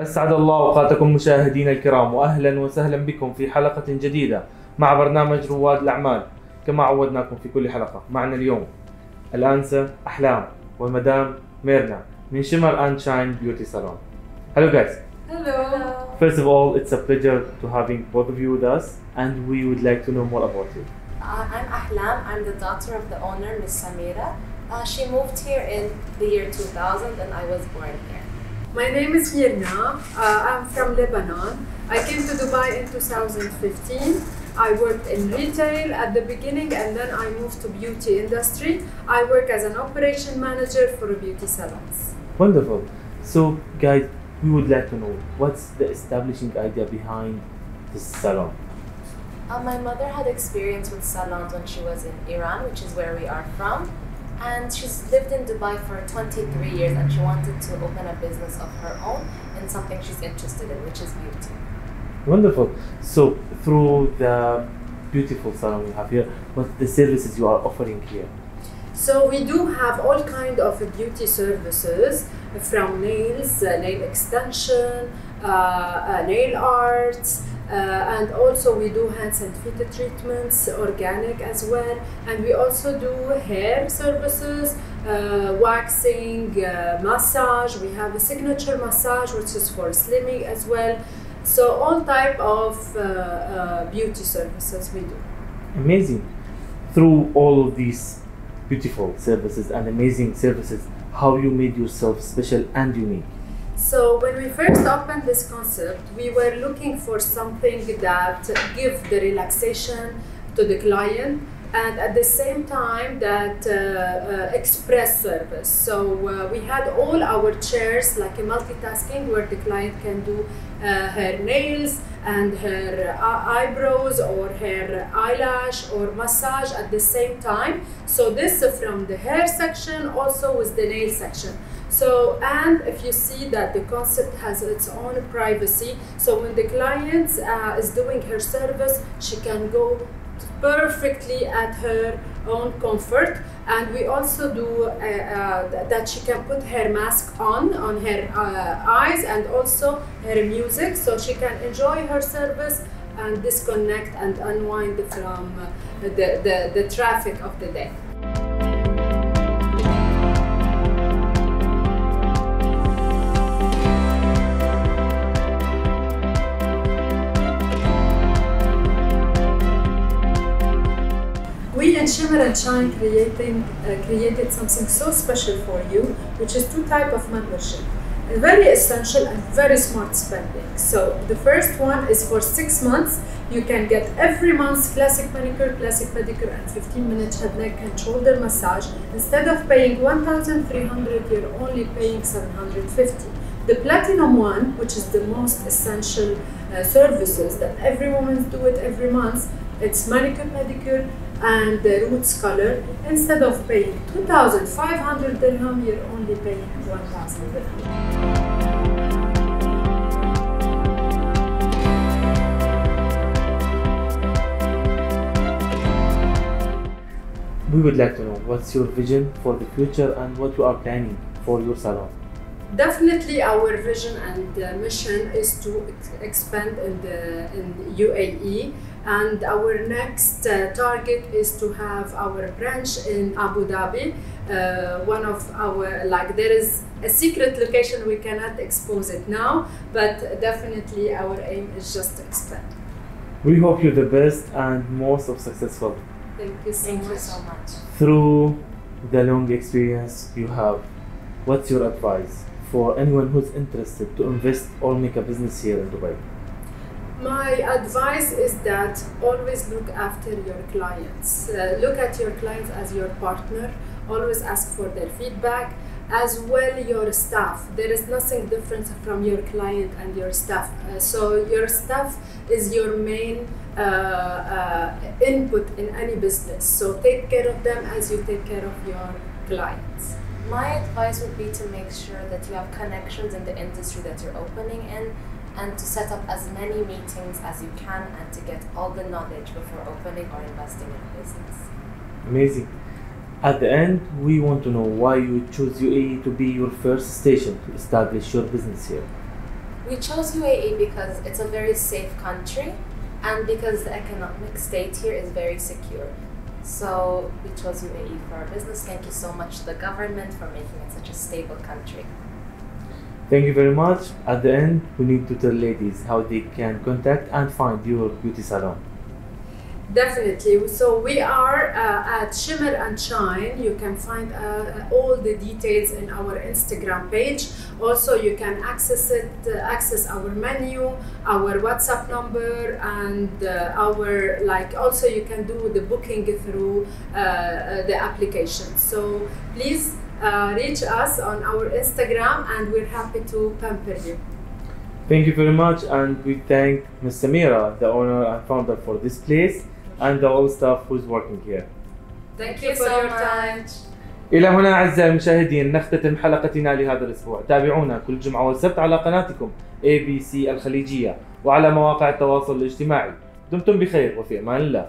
أسعد الله أوقاتكم مشاهدينا الكرام وأهلا وسهلا بكم في حلقة جديدة مع برنامج رواد الأعمال كما عودناكم في كل حلقة معنا اليوم الأنسة أحلام ومدام ميرنا من شمر أند شاين بيوتي صالون Hello guys Hello. First of all it's a pleasure to having both of you with us and we would like to know more about you Uh, I'm Ahlam. I'm the daughter of the owner, Miss Samira. Uh, she moved here in the year 2000 and I was born here. My name is Mirna. Uh, I'm from Lebanon. I came to Dubai in 2015. I worked in retail at the beginning and then I moved to beauty industry. I work as an operation manager for a beauty salons. Wonderful So guys we would like to know what's the establishing idea behind this salon Uh, my mother had experience with salons when she was in Iran, which is where we are from. And she's lived in Dubai for 23 years and she wanted to open a business of her own in something she's interested in, which is beauty. Wonderful. So through the beautiful salon we have here, what the services you are offering here? So we do have all kind of beauty services from nails, uh, nail extension, uh, uh, nail arts, uh, and also we do hands and feet treatments, organic as well, and we also do hair services, uh, waxing, uh, massage. We have a signature massage which is for slimming as well. So all type of uh, uh, beauty services we do. Amazing. Through all of these beautiful services and amazing services, how you made yourself special and unique. So when we first opened this concept, we were looking for something that give the relaxation to the client and at the same time that uh, uh, express service. So uh, we had all our chairs like a multitasking where the client can do her nails and her eyebrows or her eyelash or massage at the same time. So this from the hair section also with the nail section. So, and if you see that the concept has its own privacy, so when the client uh, is doing her service, she can go perfectly at her own comfort. And we also do uh, uh, that she can put her mask on on her uh, eyes and also her music, so she can enjoy her service and disconnect and unwind from uh, the, the, the traffic of the day. In Shimmer and Shine creating, uh, created something so special for you, which is two type of membership. A very essential and very smart spending. So the first one is for six months. You can get every month classic manicure, classic pedicure, and 15 minute head, neck, and shoulder massage. Instead of paying 1,300, you're only paying 750. The platinum one, which is the most essential uh, services that every woman do it every month, it's manicure, pedicure, and the roots color. Instead of paying 2,500 dirham, you're only paying 1,000 dirham. We would like to know what's your vision for the future and what you are planning for your salon. Definitely, our vision and uh, mission is to ex- expand in the in UAE, and our next uh, target is to have our branch in Abu Dhabi. Uh, one of our like there is a secret location we cannot expose it now, but definitely our aim is just to expand. We hope you're the best and most of successful. Thank you so Thank much. you so much. Through the long experience you have, what's your advice for anyone who's interested to invest or make a business here in Dubai? My advice is that always look after your clients. Uh, look at your clients as your partner. Always ask for their feedback. As well, your staff. There is nothing different from your client and your staff. Uh, so your staff is your main uh, uh, input in any business. So take care of them as you take care of your clients. My advice would be to make sure that you have connections in the industry that you're opening in and to set up as many meetings as you can and to get all the knowledge before opening or investing in a business. Amazing. At the end, we want to know why you chose UAE to be your first station to establish your business here. We chose UAE because it's a very safe country and because the economic state here is very secure. So we chose UAE for our business. Thank you so much to the government for making it such a stable country. Thank you very much. At the end, we need to tell ladies how they can contact and find your beauty salon. Definitely. So we are uh, at Shimmer and Shine. You can find uh, all the details in our Instagram page. Also, you can access it, uh, access our menu, our WhatsApp number, and uh, our like. Also, you can do the booking through uh, uh, the application. So please uh, reach us on our Instagram, and we're happy to pamper you. Thank you very much, and we thank Ms. Samira, the owner and founder for this place, and the whole staff who's working here. Thank, you for your time. إلى هنا أعزائي المشاهدين نختتم حلقتنا لهذا الأسبوع تابعونا كل جمعة والسبت على قناتكم ABC الخليجية وعلى مواقع التواصل الاجتماعي دمتم بخير وفي أمان الله